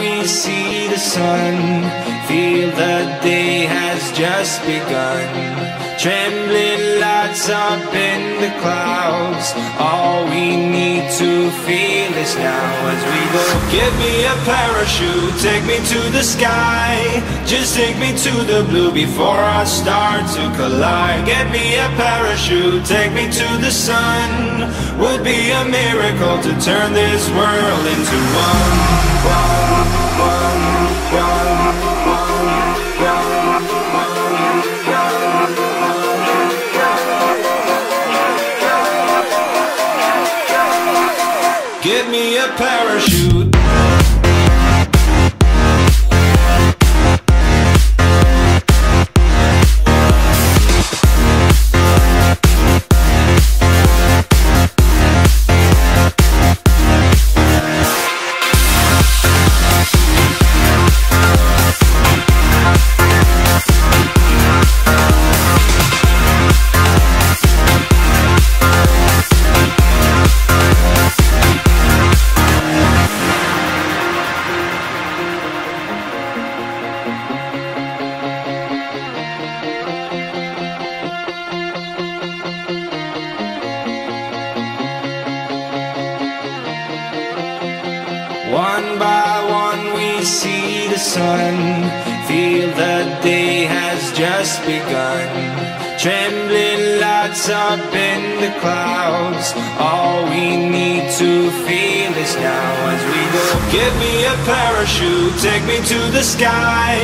we see the sun, feel the day has just begun. Trembling lights up in the clouds. All we need to feel now as we go. Give me a parachute, take me to the sky. Just take me to the blue before I start to collide. Get me a parachute, take me to the sun. Would be a miracle to turn this world into one, one, a parachute. See the sun, feel the day has just begun. Trembling lights up in the clouds, all we need to feel is now as we go. Give me a parachute, take me to the sky,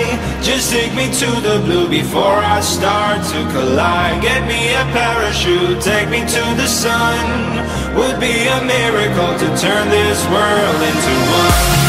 just take me to the blue before I start to collide. Get me a parachute, take me to the sun, would be a miracle to turn this world into one.